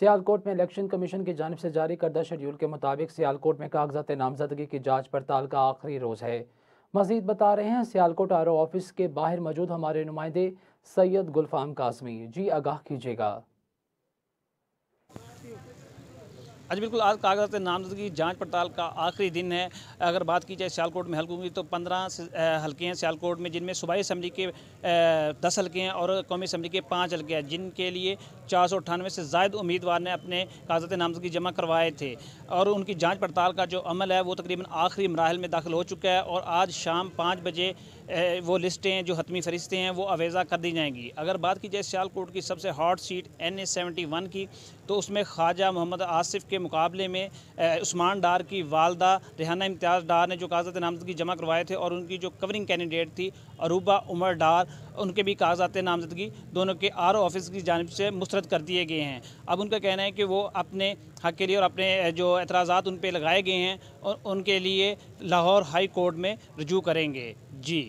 सियालकोट में election commission की जानब से जारी करदा शेड्यूल के मुताबिक सियालकोट में कागजात नामजदगी की जाँच पड़ताल का आखिरी रोज़ है। मजीद बता रहे हैं, सियालकोट आर ओ ऑफ़िस के बाहर मौजूद हमारे नुमाइंदे सैयद गुलफाम कासमी। जी आगाह कीजिएगा। आज बिल्कुल आज कागजात नामजदगी जाँच पड़ताल का आखिरी दिन है। अगर बात की जाए सियालकोट में हल्कों की तो पंद्रह हल्के हैं सियालकोट में, जिनमें सूबाई असम्बली के दस हल्के हैं और कौमी असम्बली के पाँच हल्के हैं, जिनके लिए चार सौ अट्ठानवे से जायद उम्मीदवार ने अपने कागजात नामजदगी जमा करवाए थे। और उनकी जाँच पड़ताल का जो अमल है, वो तकरीबन आखिरी मराहल में दाखिल हो चुका है और आज शाम पाँच बजे वो लिस्टें जो हतमी फरिश्ते हैं, वो अवेज़ा कर दी जाएँगी। अगर बात की जाए सियालकोट की सबसे hot seat N A seventy one की तो उसमें ख्वाजा मोहम्मद आसिफ के मुकाबले में उस्मान डार की वालदा रेहाना इम्तियाज़ डार ने जो कागजात नामजदगी जमा करवाए थे और उनकी जो कवरिंग कैंडिडेट थी अरूबा उमर डार, उनके भी कागजात नामजदगी दोनों के आर ऑफ़िस की जानब से मुस्रद कर दिए गए हैं। अब उनका कहना है कि वो अपने हक के लिए और अपने जो एतराज़ा उन पर लगाए गए हैं और उनके लिए लाहौर हाई कोर्ट में रजू करेंगे। जी।